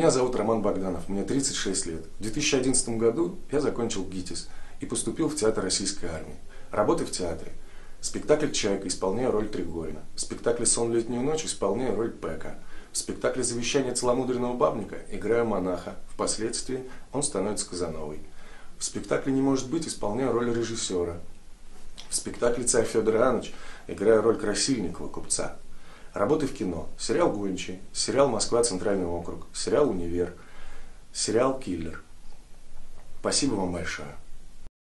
Меня зовут Роман Богданов, мне 36 лет. В 2011 году я закончил ГИТИС и поступил в Театр Российской Армии. Работы в театре. В спектакле «Чайка» исполняю роль Тригорина. В спектакле «Сон летнюю ночь» исполняю роль Пека. В спектакле «Завещание целомудренного бабника» играю монаха. Впоследствии он становится Казановой. В спектакле «Не может быть» исполняю роль режиссера. В спектакле «Царь Федор Иванович» играю роль Красильникова, купца. Работы в кино. Сериал «Гончий», сериал «Москва. Центральный округ», сериал «Универ», сериал «Киллер». Спасибо вам большое.